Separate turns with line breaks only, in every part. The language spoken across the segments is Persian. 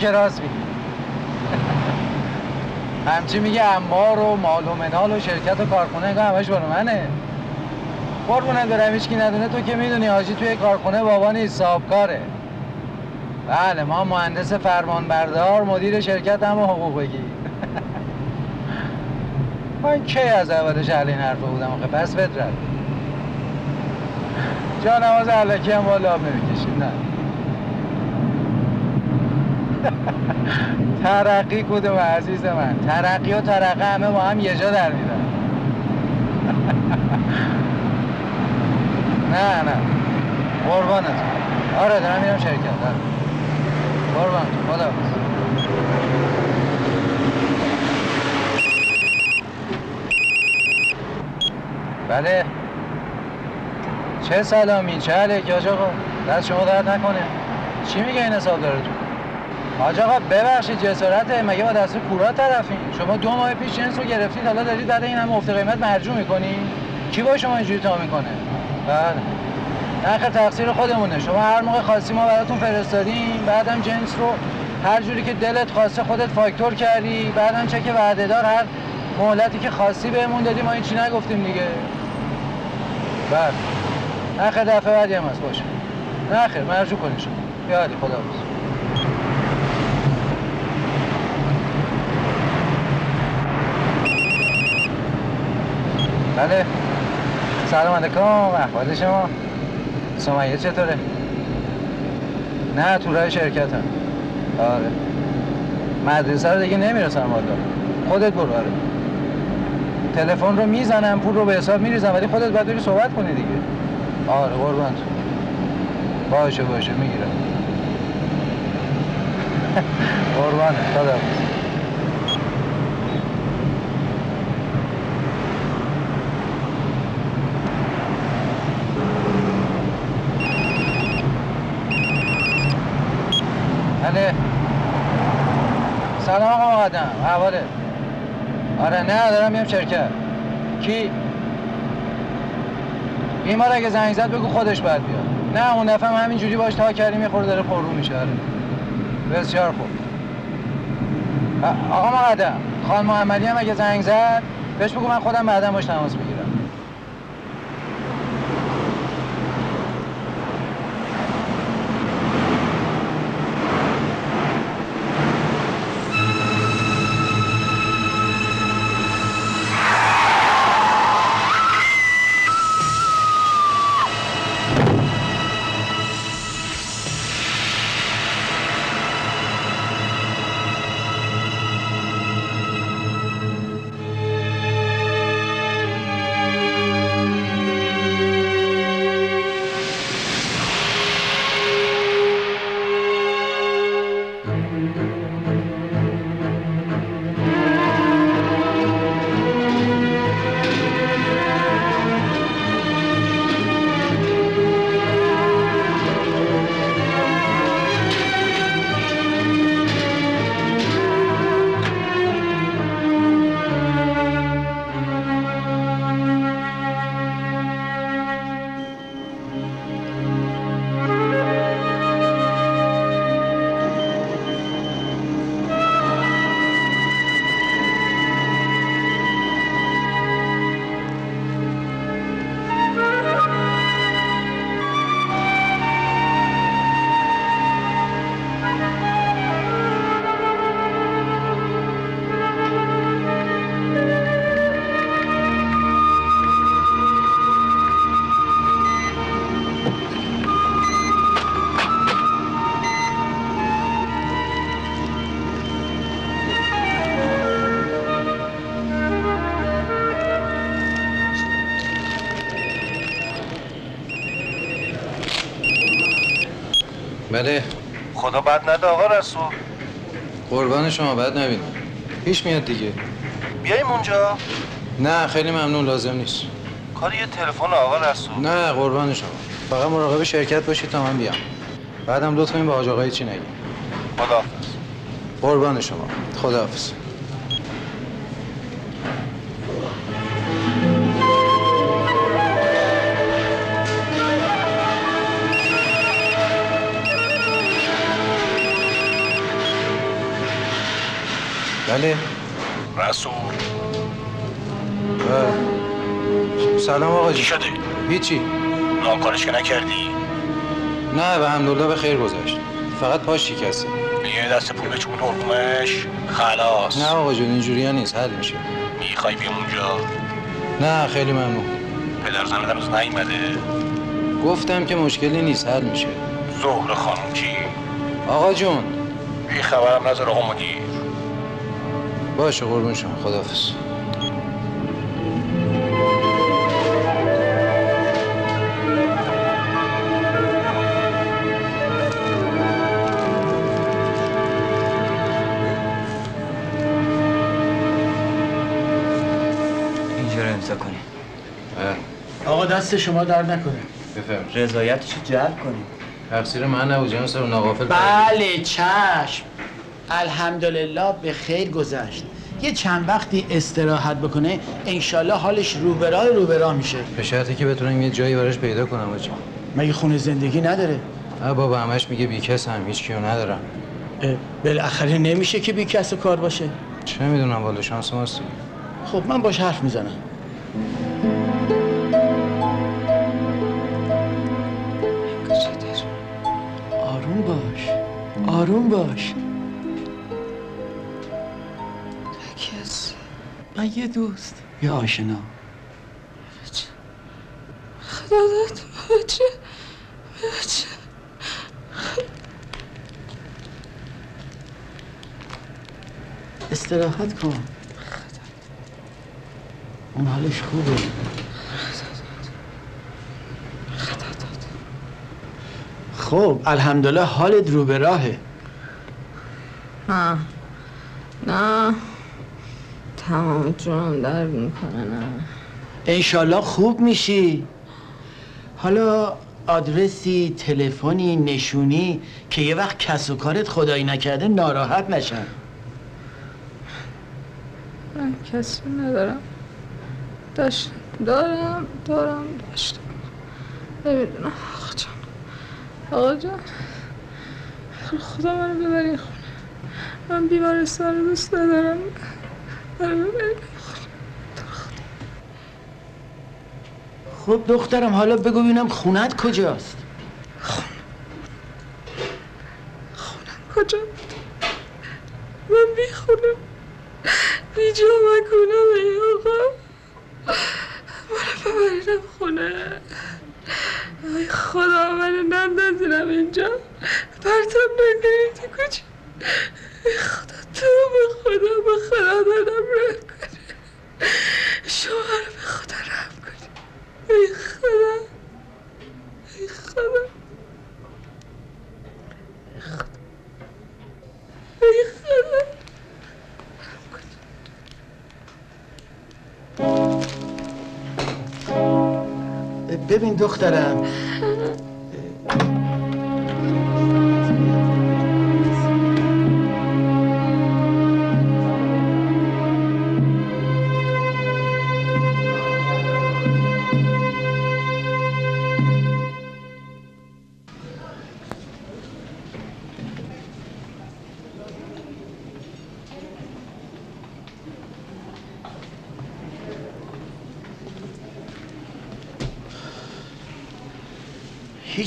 که راست میگی. همچی میگه امار و مال و منال و شرکت و کارخونه انگاه همش برو منه. قربونت برم هیچکی ندونه. تو که می‌دونی حاجی توی کارخونه بابا نیست صاحبکاره. بله ما مهندس فرمانبردار مدیر شرکت هم حقوق بگیر. من کی از اولش اهل این حرفه بودم آخه؟ پس فطرت جا نماز علکی هم بالا آب نمی‌کشید نه. ترقی کدوم عزیز من؟ ترقی و ترقه همه با هم یه جا در میرن نه نه. قربانت. آره دارم میرم شرکت. آره. قربان. خدا بله. چه سلامی؟ چه علیک آقا دست شما درد نکنه. چی میگه این حساب داره آج آقا ببخشید جسارته مگه با دست کورا طرفین شما دو ماه پیش جنس رو گرفتید حالا دارید بعد این هم افت قیمت مرجوع می‌کنی؟ کی با شما اینجوری تا می‌کنه؟ بله. نخ تقصیر خودمونه. شما هر موقع خاصی ما براتون فرستادیم بعدم جنس رو هر جوری که دلت خواسته خودت فاکتور کردی بعدم چک وعده دار هر مهلتی که خاصی بهمون دادی ما این چی نگفتیم دیگه. بله. نخ دفعه بعدی هم هست باشه. نخیر مرجو کنی شما. یادی خدا بس. بله. سلام علیکم احوال شما. سمیه چطوره؟ نه تو راه شرکت هم آره. مدرسه رو دیگه نمی‌رسم والا. خودت برو آره. تلفن رو می‌زنم پول رو به حساب میریزم ولی خودت باید بری صحبت کنی دیگه. آره قربان باشه باشه می‌گیرم. قربانه خدا بله آدم احواله آره نه دارم میام شرکت کی؟ بیمار اگه زنگ زد بگو خودش باید بیاد. نه اون دفعه هم همینجوری باش تا کردیم یه خورده داره پررو میشه. آره. بسیار خوب. آقا مقدم خان محمدی هم اگه زنگ زد بهش بگو من خودم بعدا باش تماس می‌گیرم. بله.
خدا بد نده آقا رسول.
قربان شما بد نبینم. پیش میاد دیگه.
بیایم اونجا.
نه خیلی ممنون لازم نیست.
کار یه تلفن آقا رسول.
نه قربان شما. فقط مراقب شرکت باشید تا من بیام. بعدم لطفا این به حاج آقای چی نگید
خداحافظ.
قربان شما. خداحافظ. بله.
رسول.
بله. سلام آقا
چی شده؟
هیچی.
ناکارش که نکردی؟
نه به همدلله به خیر گذشت. فقط پاش شکسته.
یه دست پول به چون ترکمش. خلاص.
نه آقا جون اینجوری نیست. حل میشه.
می‌خوای بیام اونجا؟
نه خیلی ممنون.
پدر زن هنوز نیومده.
گفتم که مشکلی نیست. حل میشه.
زهر خانم چی؟
آقا جون.
بی خبرم نظر آقا مدیر.
باشه قربون شما.
آقا دست شما در نکنه.
بفهم
رضایتش جلب کنیم؟
تقصیر من نبود جناب صاحب ناقافل
بله. چشم. الحمدلله به خیر گذشت. یه چند وقتی استراحت بکنه انشالله حالش رو به راه رو به راه میشه.
به شرطی که بتونم یه جایی براش پیدا کنم آجی.
مگه خونه زندگی نداره؟
بابا همش میگه بیکس هم هیچ کیو ندارم.
اه، بالاخره نمیشه که بی کس و کار باشه.
چه می‌دونم والا شانس ماست.
خب من باش حرف می‌زنم. آروم باش. آروم باش. من یه دوست. یه آشنا.
خدا داد بچه. بچه
استراحت کن. اون حالش خوبه. خب الحمدلله حالت رو به راهه.
نه نه. تمام درد می‌کنه نه.
انشالله خوب میشی. حالا آدرسی تلفنی نشونی که یه وقت کس و کارت خدایی نکرده ناراحت نشن.
من کسی ندارم. داشت دارم دارم داشتم. نمی‌دونم. آقا جان. آقا جان. خدا منو ببری خونه. من بیمارستان رو دوست ندارم.
خب دخترم حالا بگو ببینم خونت کجاست.
کجا من بی خونم بی جا و کنم ای آقا. ببریدم خونه. ای خدا منو نندازینم اینجا. پرتم نگیری تو ای خدا تو رو خدا به خدا رحم کنی شما رو به خدا رحم کنی ای خدا. ای خدا. ای خدا.
ببین دخترم.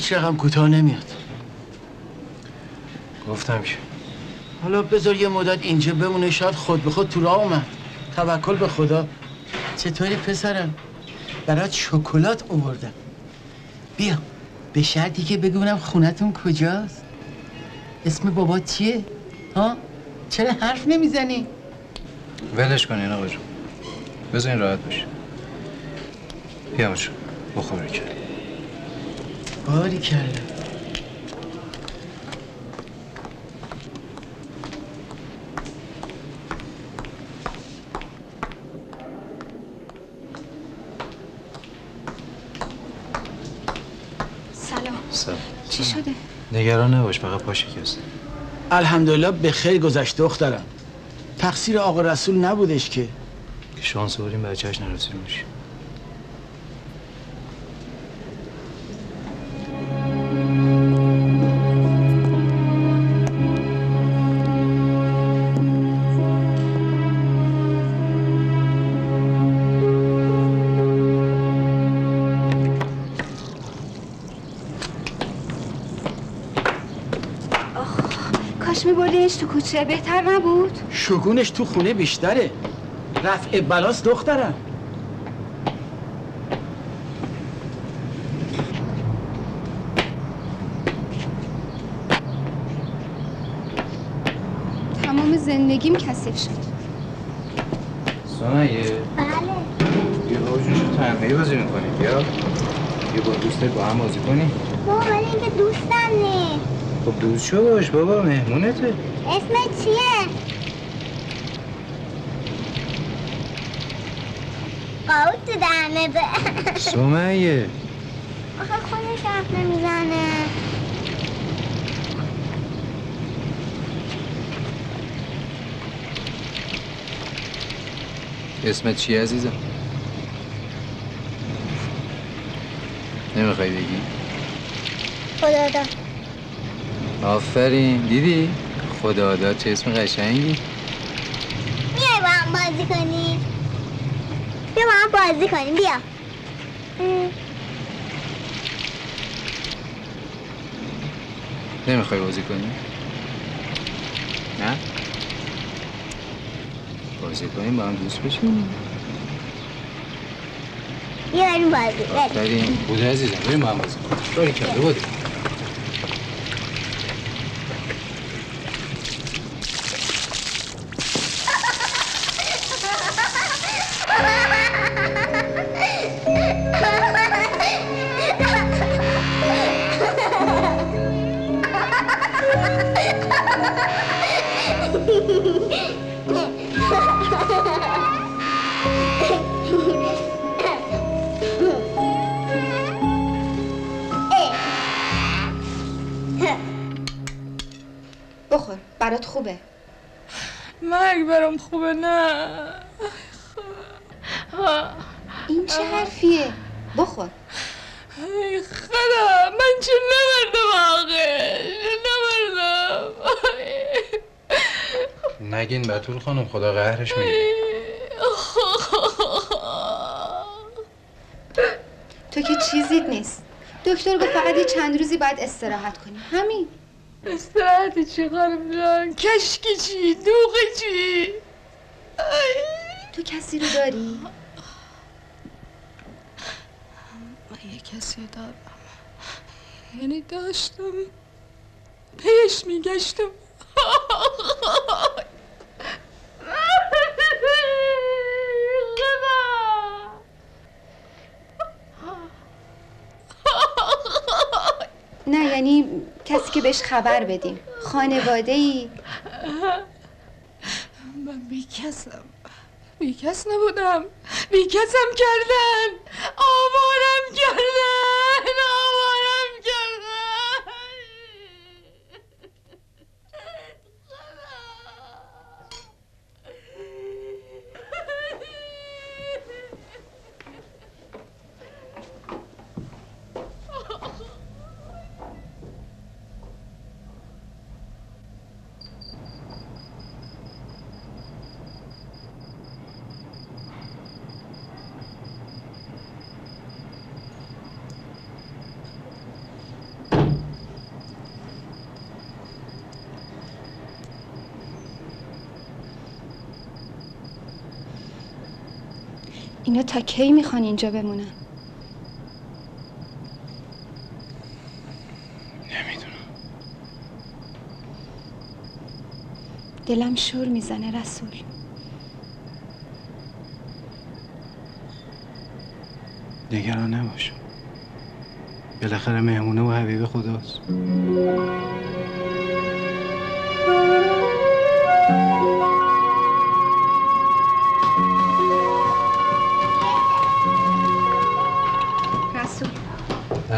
هیچ رقم کوتاه نمیاد.
گفتم که
حالا بذار یه مدت اینجا بمونه شاید خود به خود تو راه اومد. توکل به خدا. چطوری پسرم؟ برات شکلات آوردم. بیا به شرطی که بگو ببینم خونتون کجاست؟ اسم بابا چیه؟ ها؟ چرا حرف نمی‌زنی؟
ولش کنین آقا جون. بذارین راحت باشه بیا بچه بخور کرد
باری کلا.
سلام.
سلام.
چی شده؟
نگران نباش فقط پا شکسته
الحمدلله به خیر گذشت دخترم. تقصیر آقا رسول نبودش که.
که شانس آوریم بچهش نرسیده
کوچه بهتر نبود؟
شگونش تو خونه بیشتره. رفع بلاس دخترم
تمام زندگیم کثیف شد.
سمیه
بله.
با جوشو تنهایی بازی می‌کنی؟ بیا. بیا با دوستت با هم بازی کنی؟
بابا ولی اینکه دوستم نیست.
خب دوست شو باش بابا مهمونته.
اسمت چیه؟ قاوت تو دهنه به.
سمیه.
آخه خودش حرف نمی‌زنه.
اسمت چیه عزیزم؟ نمی‌خوای بگی؟
خدا داد
آفرین. دیدی؟ خدا داد چه اسم قشنگی.
میای با هم بازی کنیم بیا با هم بازی کنیم بیا.
نمی‌خوای بازی کنی؟ نه؟ بازی کنیم با هم دوست بشیم.
بیا بریم بازی بریم.
بوده عزیزم بریم با هم بازی کنیم. باری کرده بوده
استراحت کنی. همین.
استراحت چی خانم جان؟ کشکی چی؟ دوغی چی؟
تو کسی رو داری؟
من یه کسی رو دارم. یعنی داشتم. پیش میگشتم
نه یعنی کسی که بهش خبر بدیم. خانواده ای
من بیکسم. بیکس نبودم. بیکسم کردن آوارم کردن آوارم کردن
اینا تا کی می‌خوان اینجا بمونن؟
نمی‌دونم.
دلم شور می‌زنه رسول.
نگران نباش. بالاخره مهمونه و حبیب خداست.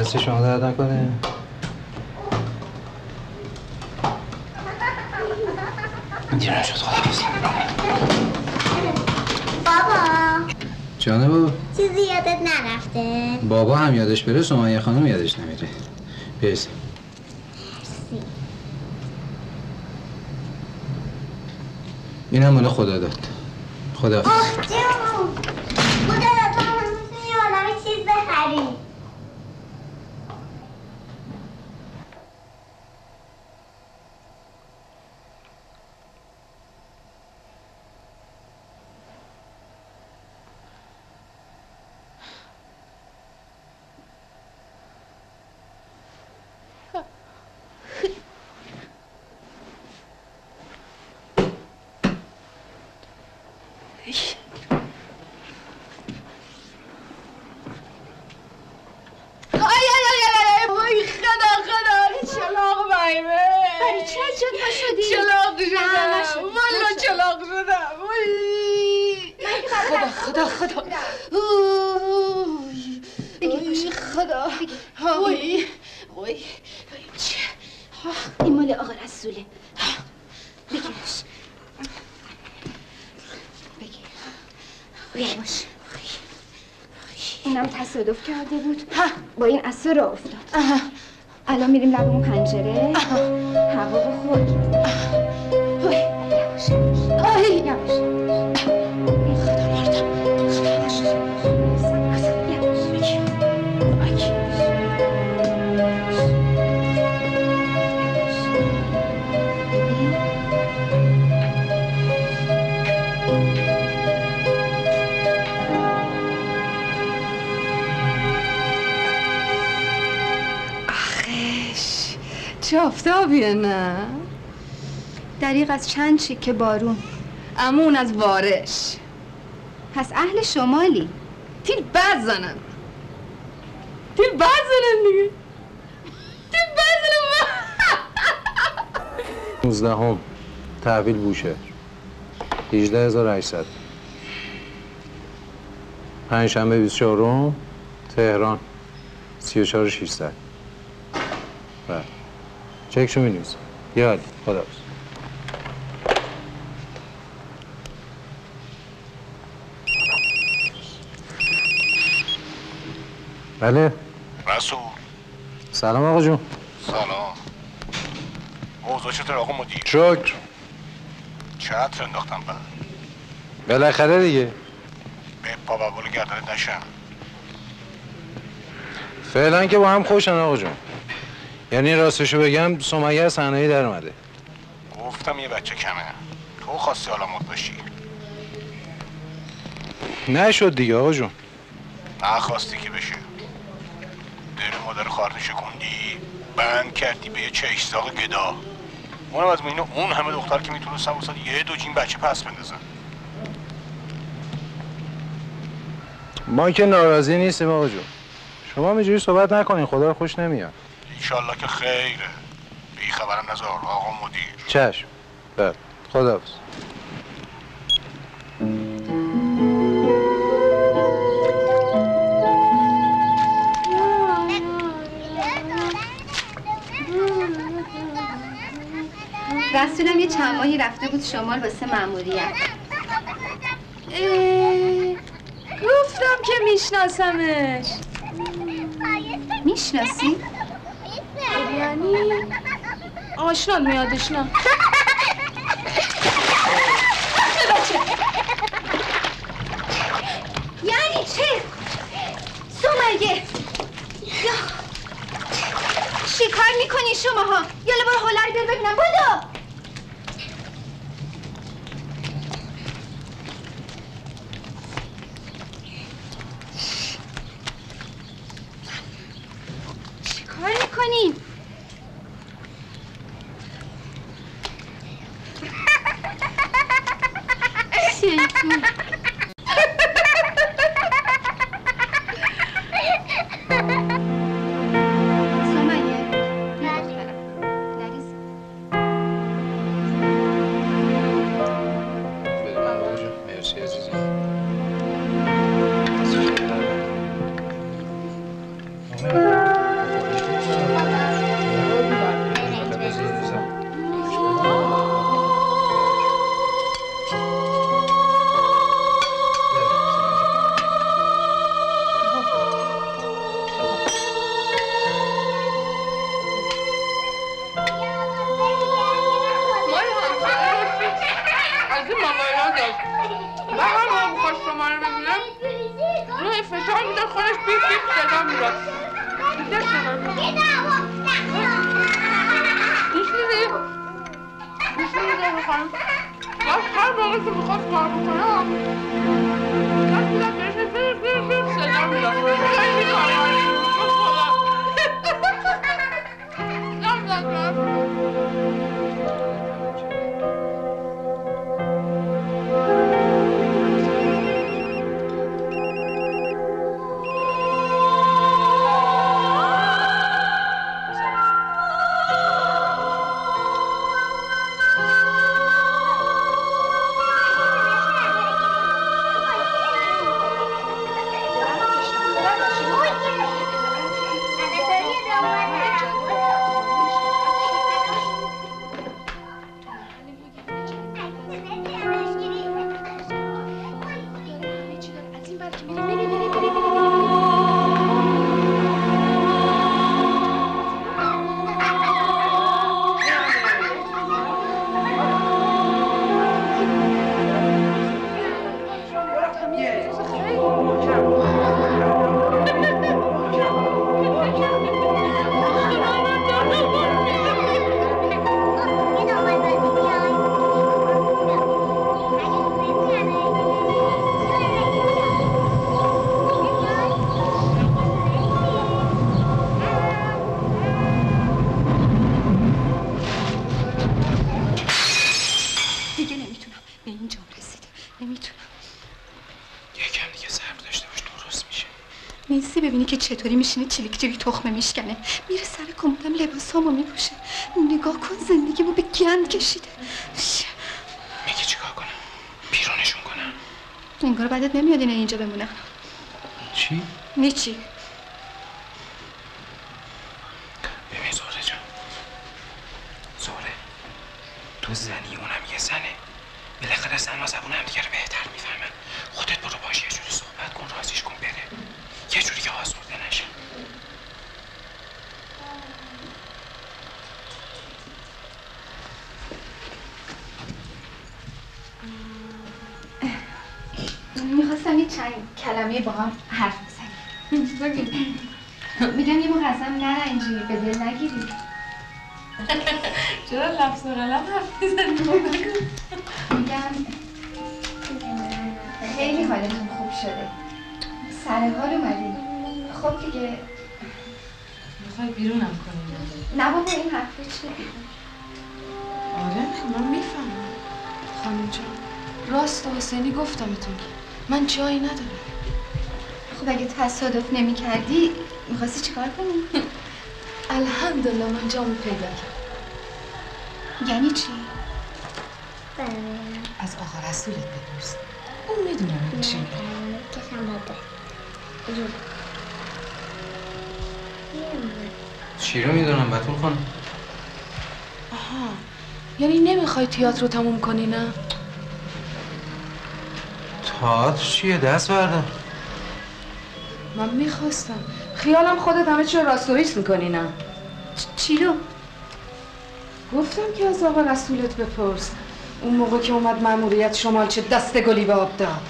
دست شما درد نکنه. دیرم شد خدا
بابا.
جانه بابا
چیزی یادت نرفته؟
بابا هم یادش بره سمیه خانم یادش نمیره. برسیم. این هم مال خدا داد. خدا
آه جون خدا تو هم می‌تونی یه عالمه چیز بخری
چرا جدا شدی؟
چلاق
نه،
شدم
نشد،
والا
نشد.
چلاق شدم وای. خدا خدا خدا اوی.
بگیر
وای،
باشه.
خدا
بگیر.
وای وای چه
این مال آقا رسوله بگیرش بگیر بیا باش اینم تصادف کرده بود با این اصلا راه افتاد. الان میریم لب اون پنجره. هوا
آفتابیه نه.
دریغ از چند چیکه بارون.
امون از بارش
پس اهل شمالی.
تیر بد زنن. تیر بد زنن دیگه. تیر بد زنن.
19 هم تحویل بوشه. 18800 پنجشنبه 24 تهران. 34600 بله چکشو می نویسم یه حالی خدا بله.
رسول.
سلام آقا جون.
سلام. اوضاع چطور آقا مدیر؟
شکر
چقدر انداختم بعد
بالاخره دیگه.
به پا ببال گردنت نشم.
فعلا که با هم خوشن آقا جون. یعنی راستشو بگم سمیه از در اومده.
گفتم یه بچه کمه. تو خواستی حالا مد باشی
نشد دیگه آقا جون.
نخواستی که بشه. دل مادر خواهرت شکوندی بند کردی به یه چشتاق گدا. اونم از بین اون همه دختر که می‌تونستن واسه یه دو جین بچه پس بندازن
ما که ناراضی نیستیم آقا جون. شما اینجوری صحبت نکنین خدا رو خوش نمیاد.
ایشالله که خیره. بی خبرم نذار آقا مدیر.
چشم. بله. خدا
رسولم یه چند ماهی رفته بود شمال واسه مأموریت.
اه، گفتم که میشناسمش.
می‌شناسی؟
آشنات میادش نه
یعنی چه؟ سمیه یا. چی کار می‌کنی شماها؟ یالا برو هلر بیار ببینم. بودو
که
چطوری میشینه چلیک چلیک تخمه میشکنه؟ میره سر کمدم لباسامو میپوشه. نگاه کن زندگیمو به گند کشیده. ش،
میگی چیکار کنم؟ بیرونشون کنم.
انگار بعدت نمیاد اینا اینجا بمونن.
چی؟
نیچی خب دیگه.
می‌خوای بیرونم کنی
نه؟ بابا این حرفه چیه
آره من می‌فهمم. خانم جان راست و حسینی گفتمتون من جایی ندارم.
خب اگه تصادف نمی کردی می‌خواستی چیکار کنی؟
الحمدلله من جامو پیدا کردم.
یعنی چی؟
از آقا رسولت بپرس. اون می‌دونم چی
چی رو می‌دونم بطول خانم؟
آها یعنی نمی‌خوای تئاتر رو تموم کنی نه؟
تئاتر چیه؟ دست بردار.
من می‌خواستم. خیالم خودت همه چی رو راست و ریست می‌کنی نه؟
چی رو؟
گفتم که از آقا رسولت بپرس. اون موقع که اومد مأموریت شمال چه دست گلی به آب داد.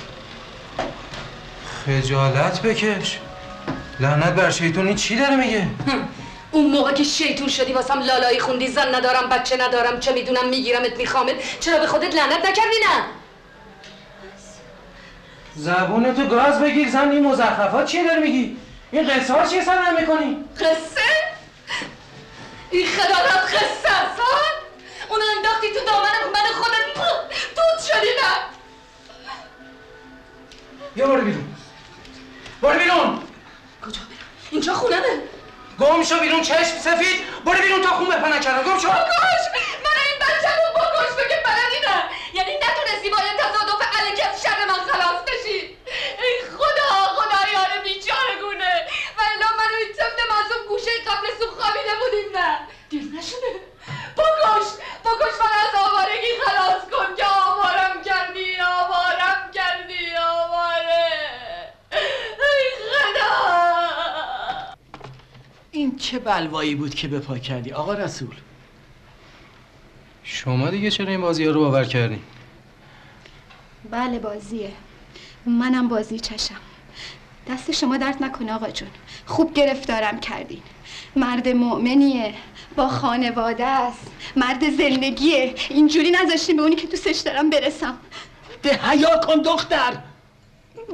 خجالت بکش. لعنت بر شیطون این چی داره میگه؟
اون موقع که شیطون شدی واسم لالایی خوندی زن ندارم بچه ندارم چه می‌دونم میگیرمت میخوامت چرا به خودت لعنت نکردی نه؟
زبون تو گاز بگیر زن این مزخرفات چیه داری میگی؟ این قصه ها چیه سر می‌کنی
قصه؟ این خدالت قصه است اون انداختی تو دامن من خودت دود شدی نه؟
بیا برو بیرون. برو بیرون!
اینجا خونه
گم شو بیرون چشم سفید. برو بیرون تا خون بپا نکردم گم شو.
بکش. من این بچه رو بکش. بگه بلدی نه یعنی نتونستی با یه تصادف علکی از شر من خلاص بشی. ای خدا خدایان بیچاره گونه ولی من و این طفل معصوم گوشه قبل سو خوابیده بودیم نه. دیر نشده. بکش. بکش من از آوارگی خلاص کن که آوارم کردی آوارم کردی آواره ای خدا
این چه بلوایی بود که به پا کردی؟ آقا رسول.
شما دیگه چرا این بازی ها رو باور کردین؟
بله بازیه. منم بازی چشم. دست شما درد نکنه آقا جون. خوب گرفتارم کردین. مرد مؤمنیه با خانواده است. مرد زندگیه. اینجوری نذاشتین به اونی که دوستش دارم برسم.
ده حیا کن دختر.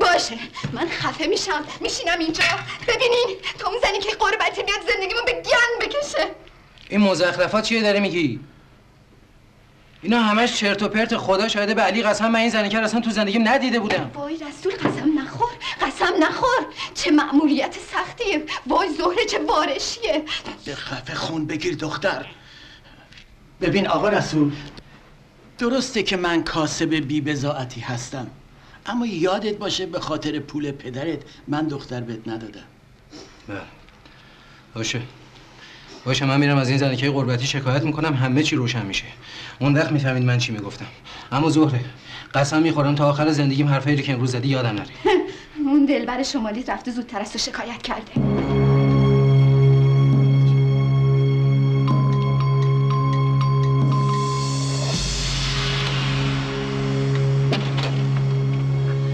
باشه. من خفه میشم. میشینم اینجا. ببینین. زنی که قربتی بیاد زندگیمو به گند بکشه.
این مزخرفات چیه داره میگی؟ اینا همش چرت و پرت خدا شاهده به علی قسم. من این زنیکر اصلا تو زندگیم ندیده بودم.
وای رسول قسم نخور قسم نخور. چه مأموریت سختیه. وای زهره چه بارشیه
به خفه خون بگیر دختر. ببین آقا رسول. درسته که من کاسب بی بزاعتی هستم. اما یادت باشه به خاطر پول پدرت من دختر بهت ندادم.
بله. باشه. باشه من میرم از این زنیکه قربتی شکایت می‌کنم همه چی روشن میشه. اون وقت می‌فهمید من چی می‌گفتم. اما زهره قسم می‌خورم تا آخر زندگیم حرفایی رو که امروز زدی یادم نره.
اون دلبر شمالی رفته زودتر از تو شکایت کرده.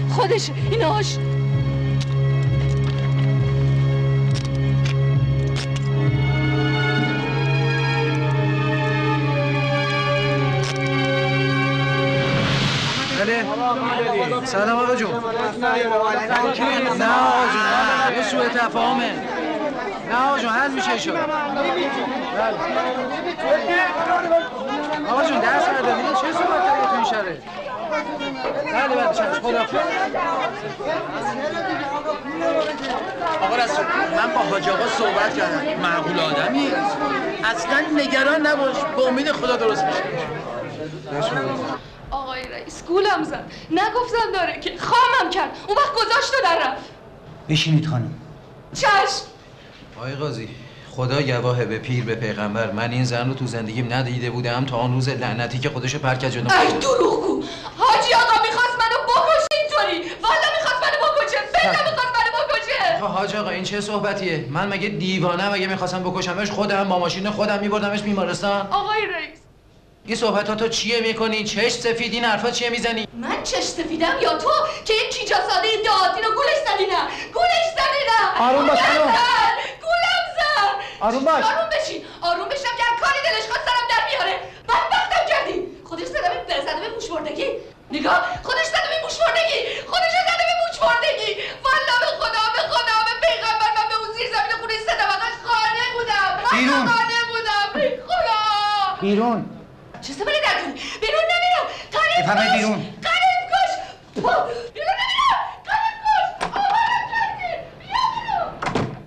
خودش ایناش.
سلام آقا جون. نه آقا جون نه یه سوء تفاهمه. نه آقا جون حل میشه شد. آقا جون درس نداری چه صحبت کردی تو این شهره؟ بله بله چشم خدا
آقا رسول من با حاج آقا صحبت کردم. معقول آدمی. اصلا نگران نباش. به امید خدا درست میشه.
آقای رئیس گولم زد. نگفتم داره که خامم کرد. اون وقت گذاشت و در رفت
بشینید خانم.
چشم.
آقای قاضی خدا گواهه به پیر به پیغمبر. من این زن رو تو زندگیم ندیده بودم تا آن روز لعنتی که خودشو پرکت جلو
ای دروغگو. حاجی آقا می‌خواست منو بکشه اینطوری. والا می‌خواست منو بکشه. بلا می‌خواست منو بکشه.
آقا حاج آقا این چه صحبتیه؟ من مگه دیوانه مگه می‌خواستم بکشمش خودم با ماشین خودم میبردمش بیمارستان؟
آقای رئیس.
این صحبت ها تو چیه می‌کنی؟ چش سفید این حرفا چیه می‌زنی؟
من چش سفیدم یا تو که یک کیجا ساده دهاتی رو گولش زدی نه؟ گولش زدی نه؟
آروم باش، خانم.
گولم زد.
آروم باش.
آروم بشین آروم بشم که کاری دلش خواست سرم در بیاره. بدبختم کردی. خودش زده به زده به نگاه خودش زده به موشمردگی خودش زده به موشمردگی والا به خدا به خدا به پیغمبر من به اون زیر زمین خونه سه طبقش خانه بودم. من
بیرون.
خانه بودم. خدا.
بیرون.
چه سبری در کنی؟ بیرون نمیرم. قریب
بفرمایید بیرون.
قریب کش. بیرون نمیرم. قریب کش. آوارم کردی. بیا بیرون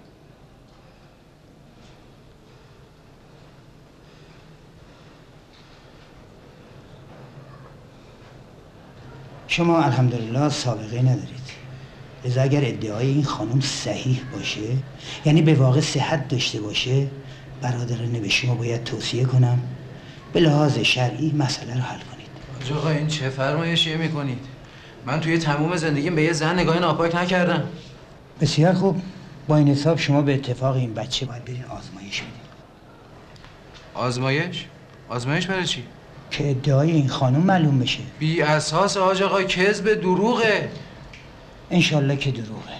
شما الحمدلله سابقه ندارید. لذا اگر ادعای این خانم صحیح باشه یعنی به واقع صحت داشته باشه برادران به شما باید توصیه کنم به لحاظ شرعی مسئله رو حل کنید.
آقا این چه فرمایشیه می‌کنید؟ من توی تموم زندگیم به یه زن نگاه ناپاک نکردم.
بسیار خوب. با این حساب شما به اتفاق این بچه باید برین آزمایش بدید
آزمایش؟ آزمایش برای چی؟
که ادعای این خانم معلوم بشه.
بی اساس حاج آقا کذب دروغه.
انشالله که دروغه.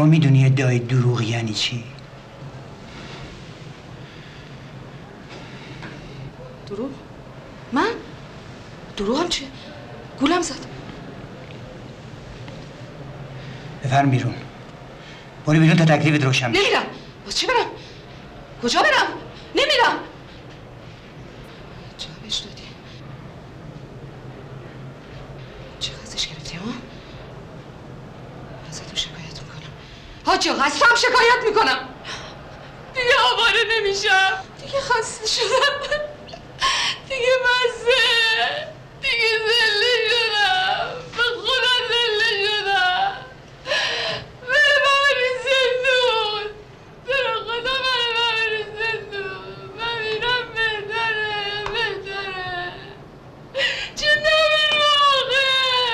شما می‌دونی ادعای دروغ یعنی چی؟
دروغ؟ من؟ دروغم چیه گولم زد.
بفرم بیرون. برو بیرون تا تکلیفت روشن
نمیرم. باز چی برم؟ کجا برم نمیرم جوابش دادی چقدرش گرفتی ها ازتون شکایت می‌کنم حاجی آقا، از تو هم شکایت می‌کنم. دیگه آواره نمیشم. دیگه خسته شدم دیگه مزه دیگه زله شدم به خدا زله شدم بره ببری زندون بره خدا بره ببری زندون من میرم بهتره بهتره چه نبرم آخه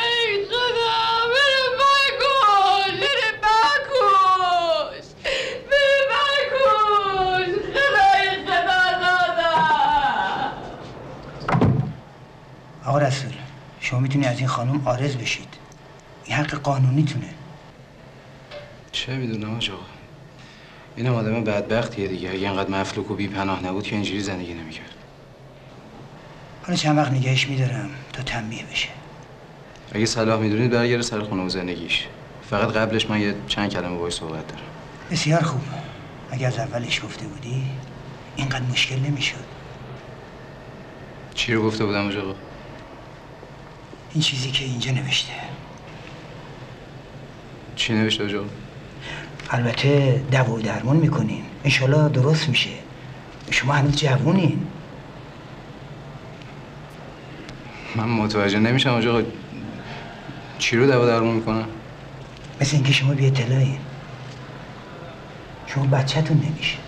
ای خدا بره بکش بره بکش بره بکش خدای خدا دادم
آقا رسول شما می‌تونی از این آرز بشید. این حق قانونیتونه
چه می‌دونم آج آقا؟ این آدم بدبختیه دیگه. اگه اینقدر مفلوک و بی پناه نبود که اینجوری زندگی نمی‌کرد.
حالا چند وقت نگهش میدارم تا تنبیه بشه.
اگه صلاح می‌دونید برگرده سر خونه و زندگیش. فقط قبلش من یه چند کلمه باهاش صحبت دارم.
بسیار خوب. اگه از اولش گفته بودی اینقدر مشکل نمی‌شد.
چی رو گفته بودم آج آقا؟
این چیزی که اینجا نوشته.
چی نوشته آقا
البته دوا و درمان می‌کنین. انشالله درست میشه. شما هنوز جوونین.
من متوجه نمیشم آج آقا چی رو دوا درمون می‌کنم
مثل اینکه شما بی اطلاعین. شما بچهتون نمیشه.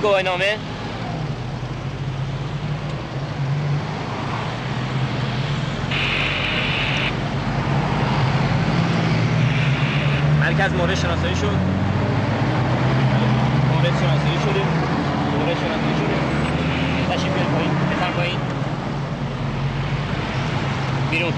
کارت گواهی نامه مرکز مورد شناسایی شد. مورد شناسایی شده مورد شناسایی شده تشریف بیارید پایین. بفرم پایین بیرون.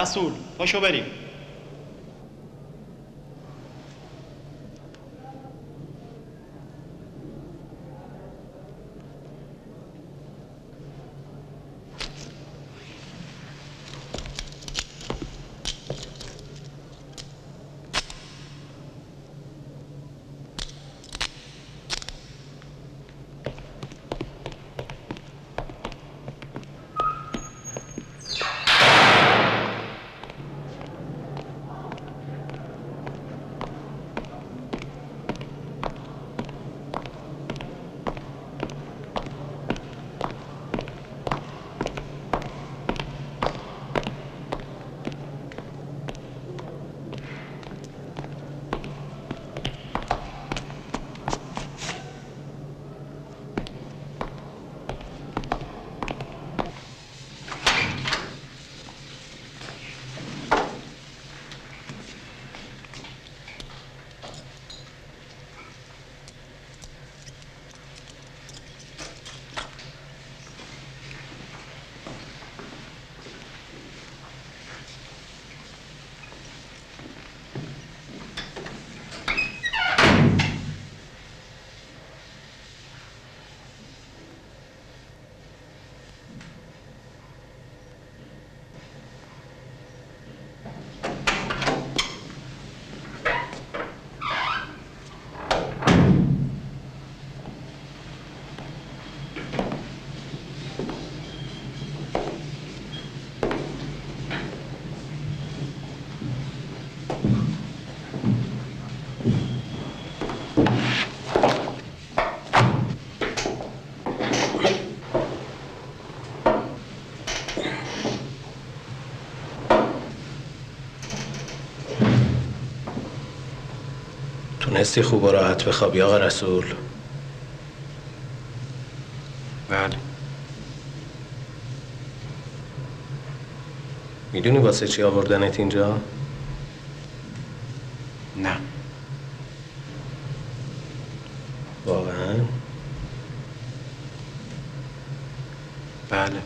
رسول پاشو بریم. تونستی خوب و راحت بخوابی آقا رسول
بله
می‌دونی واسه چی آوردنت اینجا؟
نه
واقعا؟
بله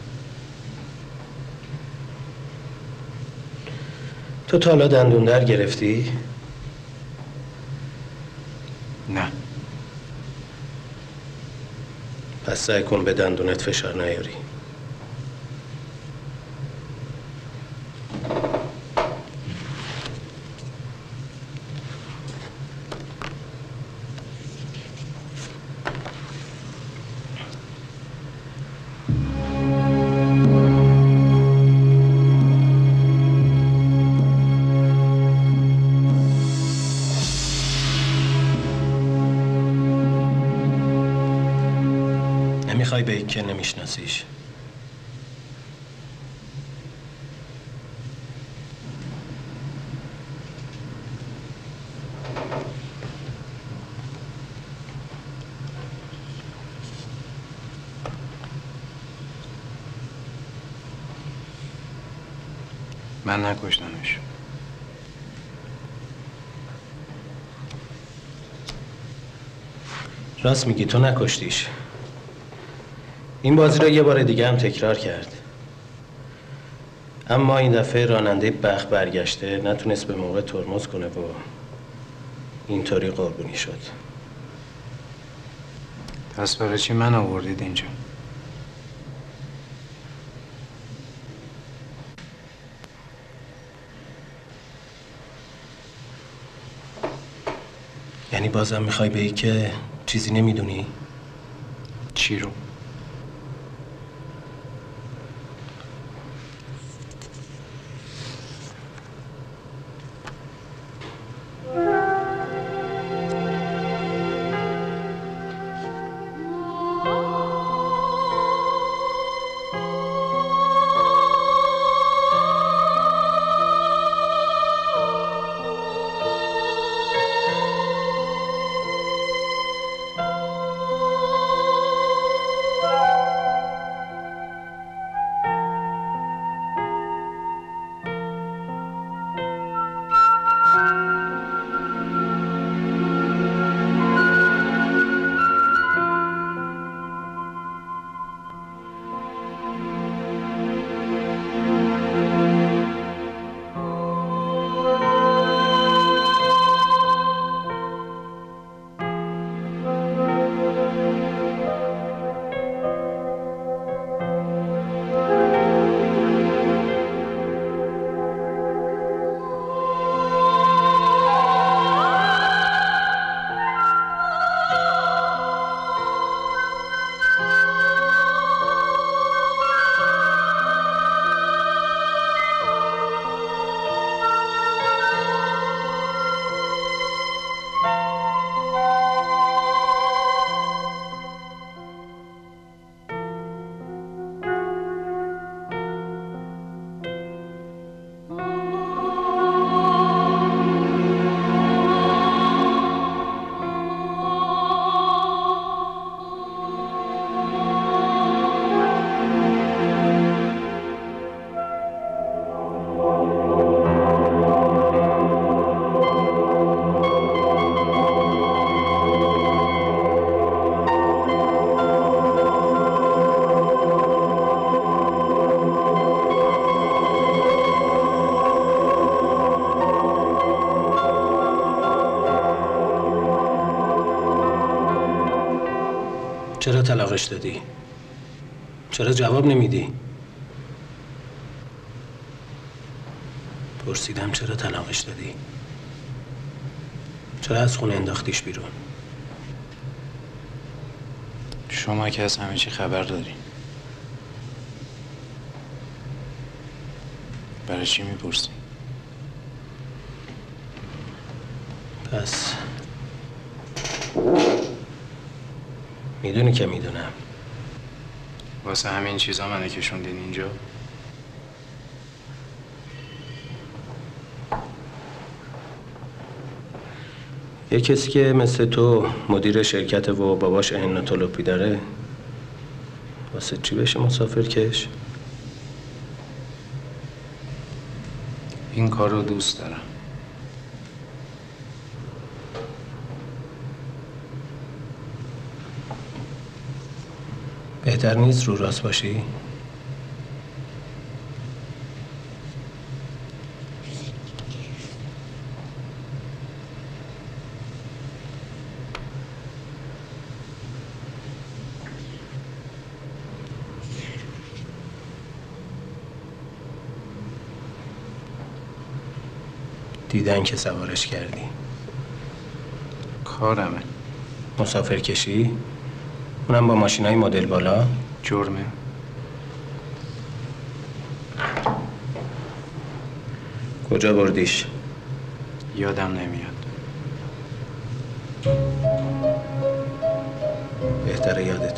تو تا حالا دندون در گرفتی؟
نه
پس سعی کن به دندونت فشار نیاری. که نمیشناسیش.
من نکشتمش.
راست میگی تو نکشتیش. این بازی رو یه بار دیگه هم تکرار کرد. اما این دفعه راننده بخ برگشته نتونست به موقع ترمز کنه و اینطوری قربونی شد.
پس برای چی من آوردید اینجا؟
یعنی بازم می‌خوای بگی که چیزی نمی‌دونی؟
چی رو؟
طلاقش دادی؟ چرا جواب نمیدی؟ پرسیدم چرا طلاقش دادی؟ چرا از خونه انداختیش بیرون؟
شما که از همه چی خبر دارین برای چی می‌پرسی؟
پس می‌دونی که می‌دونم.
واسه همین چیزا منو کشوندین اینجا.
یه کسی که مثل تو مدیر شرکت و باباش ایناتولوپی داره واسه چی بشه مسافر کش؟
این کار رو دوست دارم.
بهتر نیست رو راست باشی؟ دیدن که سوارش کردی
کارمه
مسافر کشی؟ اونم با ماشین های مدل بالا؟
جرمه
کجا بردیش؟
یادم نمیاد
بهتره یادت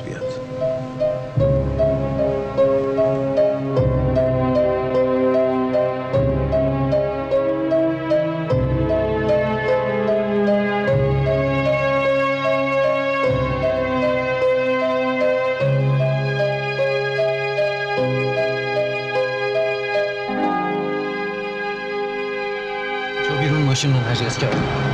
ماشین رو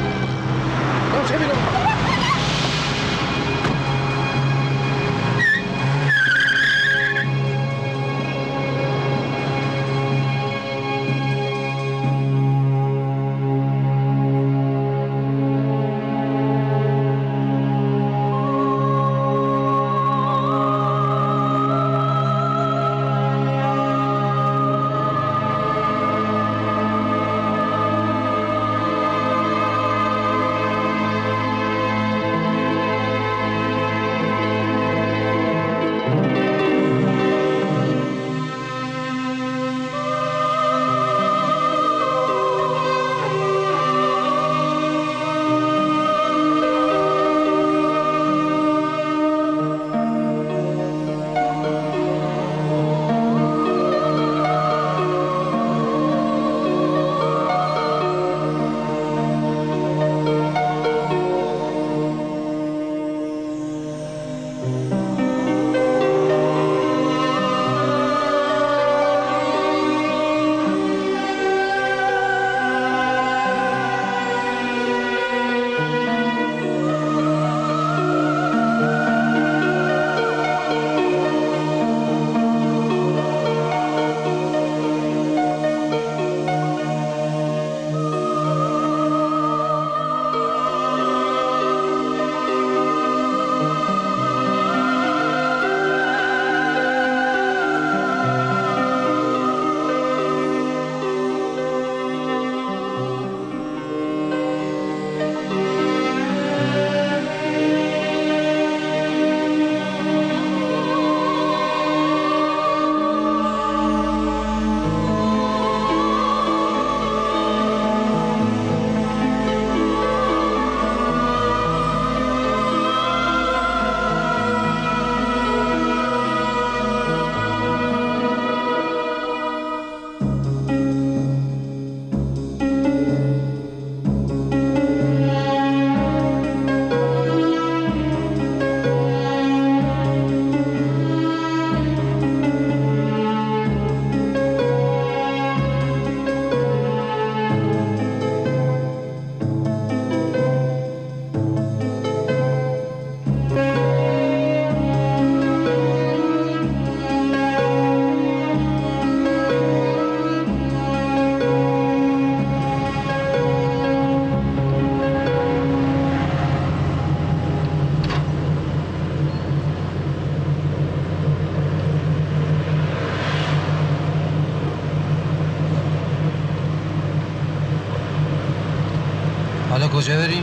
Algérie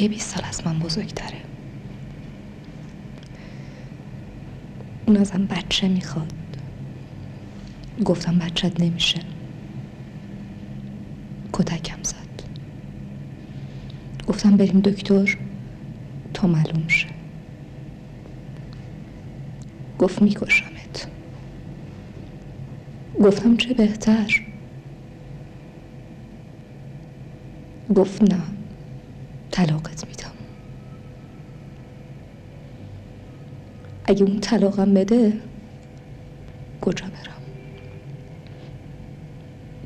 یه بیست سال از من بزرگتره. اون ازم بچه می‌خواد. گفتم بچت نمیشه. کتکم زد. گفتم بریم دکتر تا معلوم شه. گفت میکشمت. گفتم چه بهتر؟ گفت نه. طلاقت میدم. اگه اون طلاقم بده کجا برم؟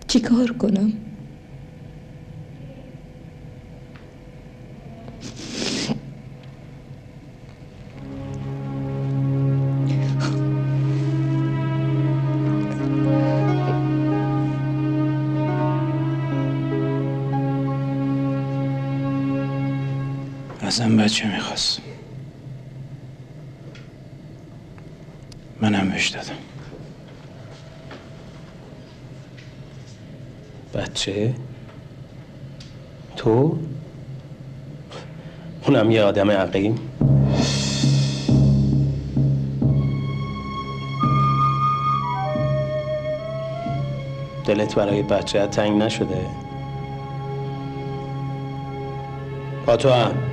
چی کار کنم؟
بچه می‌خواست منم بهش دادم
بچه؟ تو؟ اونم یه آدم عقیم دلت برای بچه تنگ نشده؟ با تو هم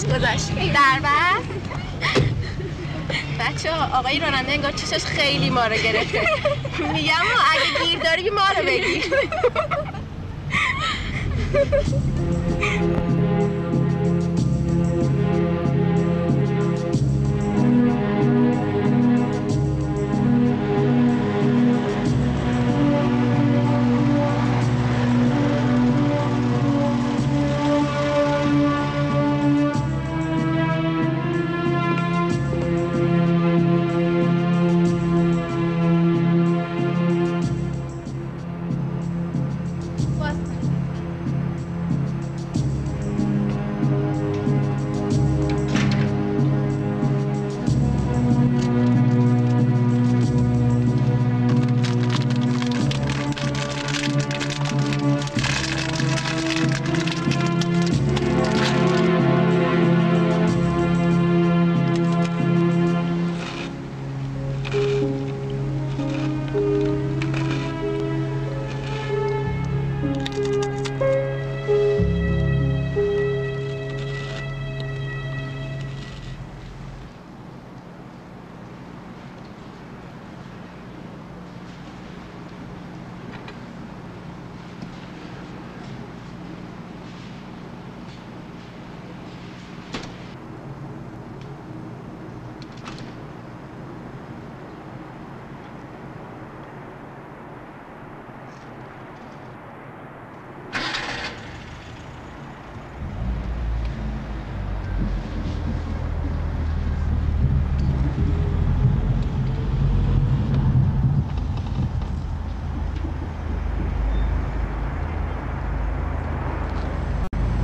خوش گذشت در بس بچه آقای راننده انگار چشش خیلی ما رو گرفته. میگم اگه گیر داری ما رو بگیر.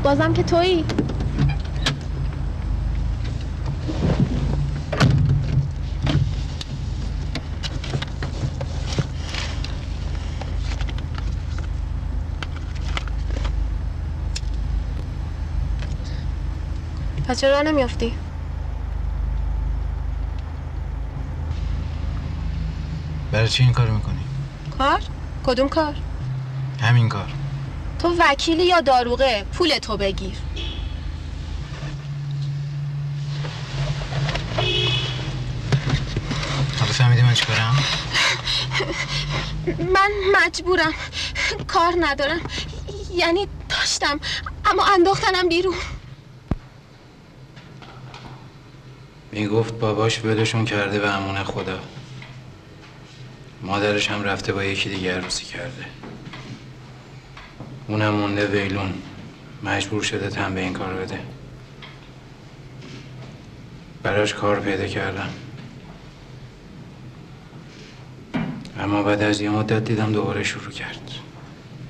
بازم که تویی پس چرا نمیافتی؟
برای چی این کارو می‌کنی؟
کار؟ کدوم کار؟
همین کار
تو وکیلی یا داروغه؟ پول تو بگیر.
حالا فهمیدی من چیکارم؟
من مجبورم. کار ندارم. یعنی داشتم اما انداختنم بیرون.
می‌گفت باباش ولشون کرده به امونه خدا. مادرش هم رفته با یکی دیگه عروسی کرده. اونم مونده ویلون. مجبور شده تن به این کار بده. براش کار پیدا کردم. اما بعد از یه مدت دیدم دوباره شروع کرد.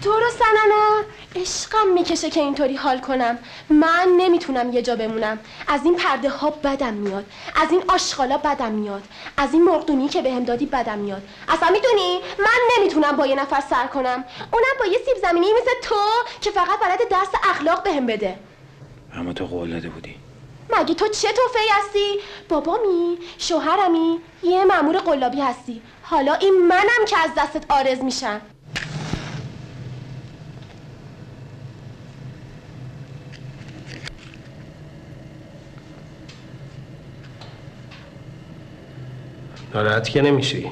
تو رو سننه. عشقم می‌کشه که اینطوری حال کنم. من نمی‌تونم یه جا بمونم. از این پرده ها بدم میاد. از این آشغالا بدم میاد. از این مرغدونی که بهم دادی بدم میاد. اصلا می‌دونی؟ من نمی‌تونم با یه نفر سر کنم. اونم با یه سیب زمینی مثل تو که فقط بلد درس اخلاق بهم بده.
اما تو قول داده بودی.
مگه تو چه توفی هستی؟ بابامی؟ شوهرمی؟ یه مامور قلابی هستی. حالا این منم که از دستت آرز میشم.
ناراحت که نمیشی.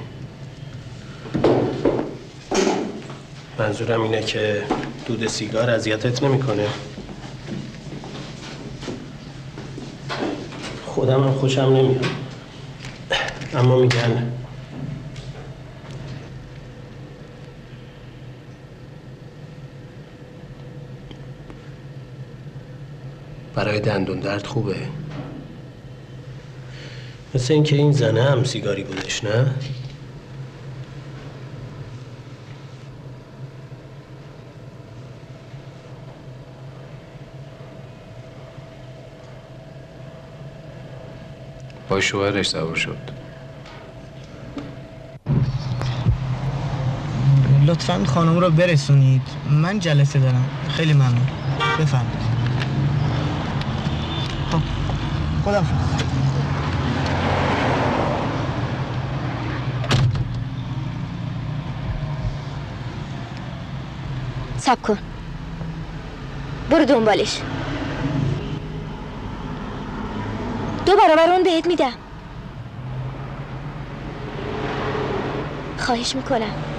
منظورم اینه که دود سیگار اذیتت نمی‌کنه. خودم هم خوشم نمیاد. اما میگن برای دندون درد خوبه. مثل اینکه این زنه هم سیگاری بودش نه؟
با شوهرش سوار شد.
لطفا خانم رو برسونید. من جلسه دارم. خیلی ممنون. بفرمایید. خب خداحافظ.
سب کن برو دنبالش دو برابر اون بهت میدم خواهش می‌کنم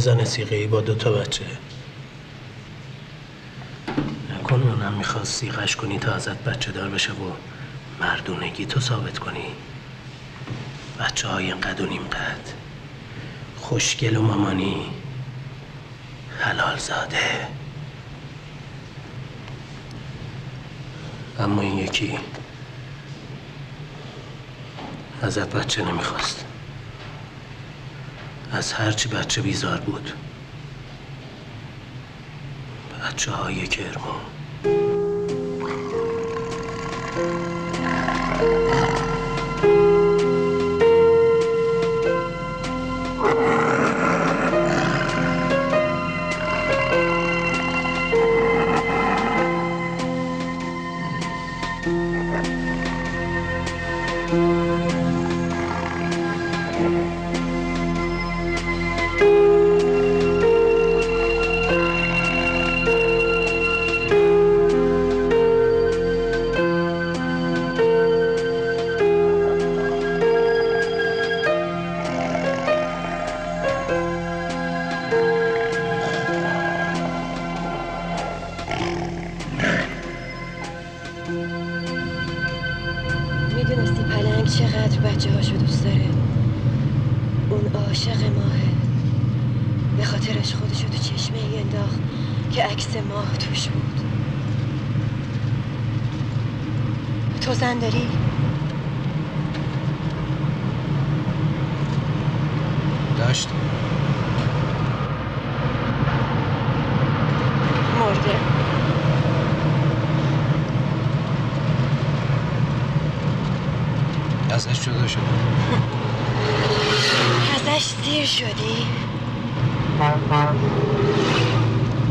زن سیغه با دو تا بچه. نکن اونم می‌خواست سیغش کنی تا ازت بچه دار بشه و مردونگی تو ثابت کنی. بچه های اینقدر و نیم قد خوشگل و مامانی. حلال زاده. اما این یکی ازت بچه نمی‌خواست. از هرچی بچه بیزار بود. بچه های کرمان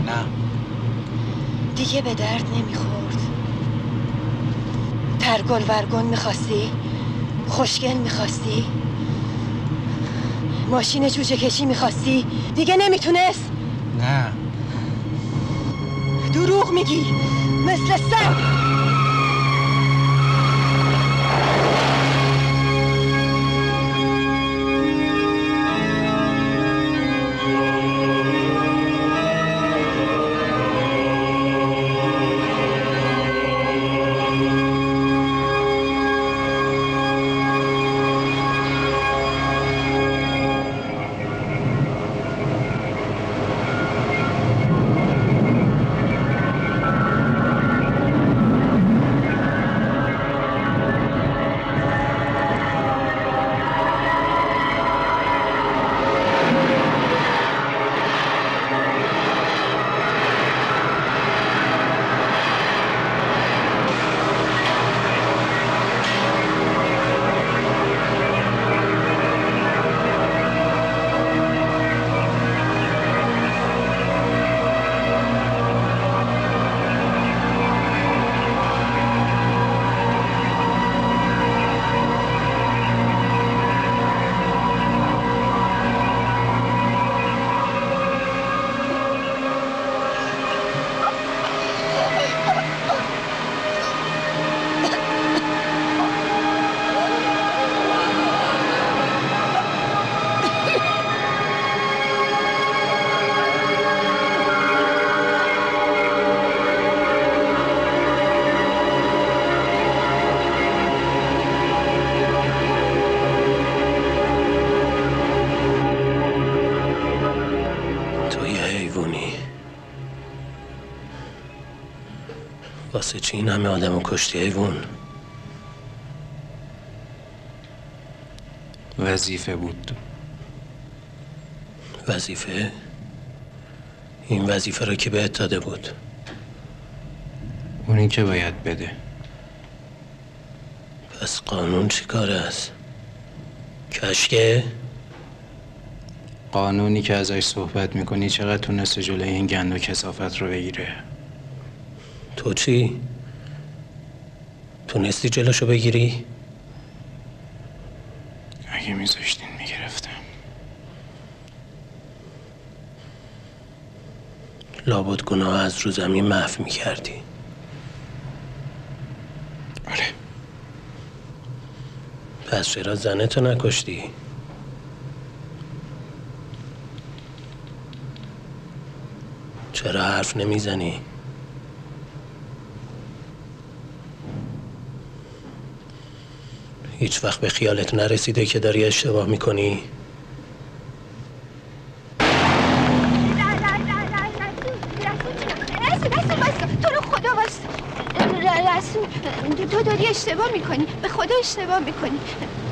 نه
دیگه به درد نمی‌خورد ترگل ورگل می‌خواستی؟ خوشگل می‌خواستی؟ ماشین جوجه کشی می‌خواستی؟ دیگه نمی‌تونست؟
نه
دروغ میگی مثل سگ
این همه آدمو کشتی حیوان
وظیفه بود.
وظیفه؟ این وظیفه رو که بهت داده بود؟
اونی که باید بده.
پس قانون چی کار است؟ کشکه؟
قانونی که ازش صحبت می‌کنی چقدر تونسته جلوی این گند و کسافت رو بگیره؟
تو چی؟ تونستی جلوشو بگیری؟
اگه میذاشتین می‌گرفتم
لابد گناه از رو زمین محو می‌کردی
آره
پس چرا زنتو نکشتی؟ چرا حرف نمی‌زنی؟ هیچ وقت به خیالت نرسیده که داری اشتباه می‌کنی؟
تو داری اشتباه می‌کنی. به خدا اشتباه می‌کنی.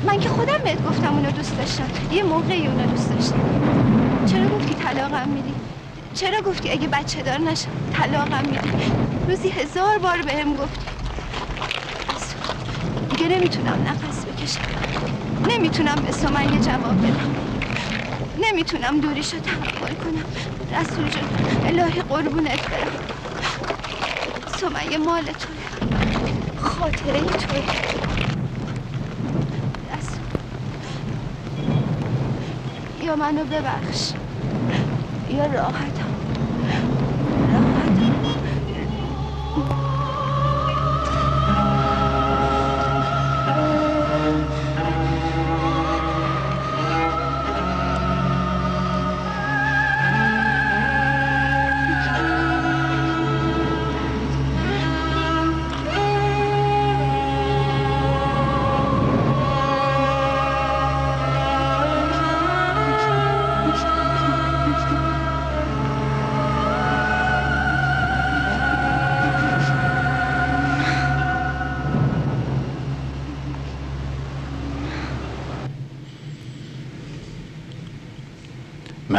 من که خودم بهت گفتم اونو دوست داشتم یه موقعی اونو دوست داشتم چرا گفتی طلاقم میدی؟ چرا گفتی اگه بچه دار نشم طلاقم میدی؟ روزی هزار بار بهم گفتی. دیگه نمی‌تونم نفس بکشم نمی‌تونم به سمیه جواب بدم. نمی‌تونم دوریشو تحمل کنم. رسول جان الهی قربونت برم. سمیه مال توه. خاطره توه. رسول. یا منو ببخش. یا راحتم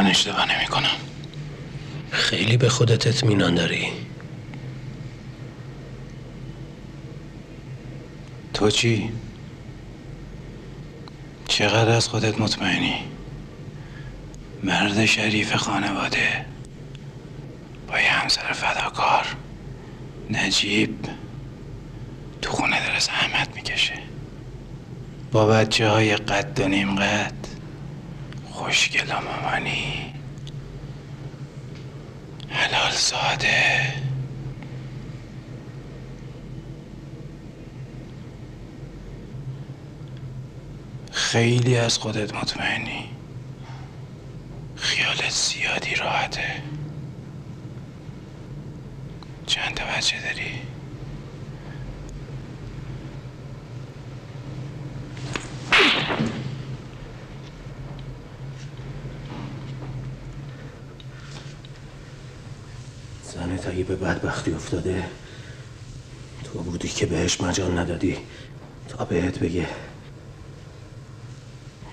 اشتباه نمی کنم
خیلی به خودت اطمینان داری.
تو چی؟ چقدر از خودت مطمئنی؟ مرد شریف خانواده. با یه همسر فداکار. نجیب. تو خونه داره زحمت می‌کشه. با بچه های قد و نیم قد. خوشگل مامانی حلال زاده خیلی از خودت مطمئنی. خیالت زیادی راحته. چند تا بچه داری؟
زنت اگه به بدبختی افتاده تو بودی که بهش مجال ندادی. تا بهت بگه.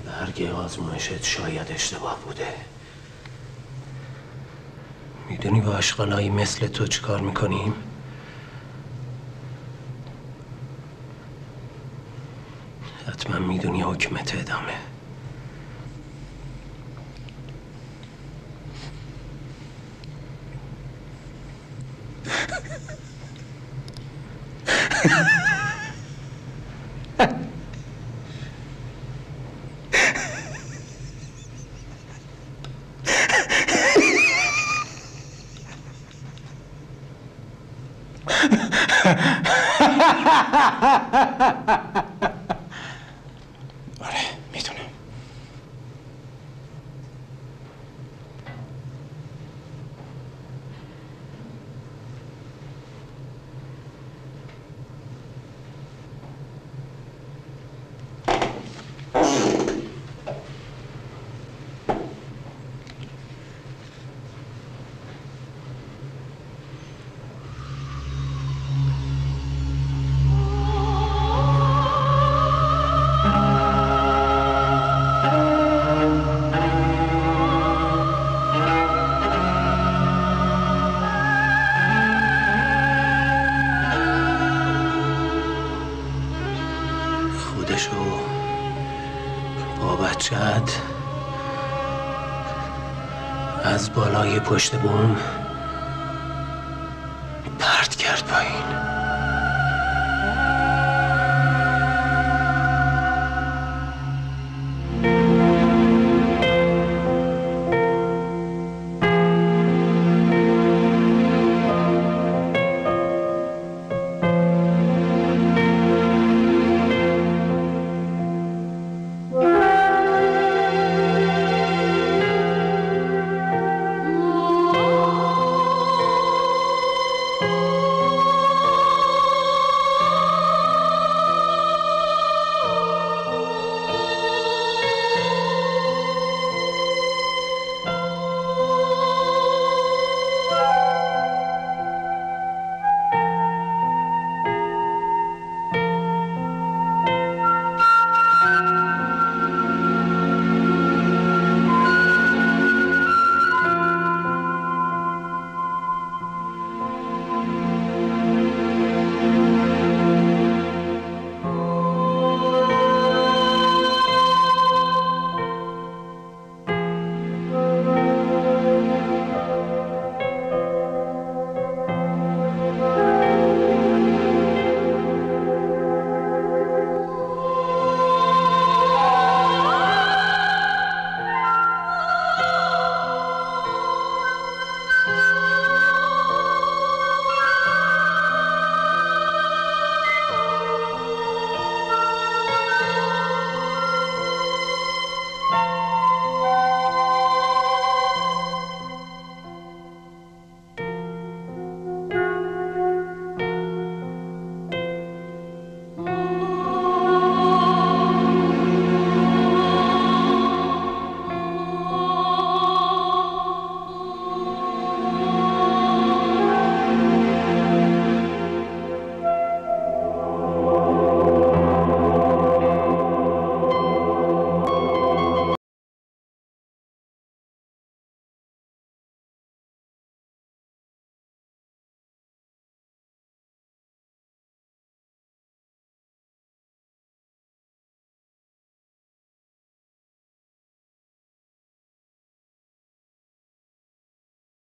برگ آزمایشت شاید اشتباه بوده. می‌دونی با اشغالایی مثل تو چیکار می‌کنیم؟ حتما می‌دونی حکمت ادامه. پشت بوم پرت کرد پایین.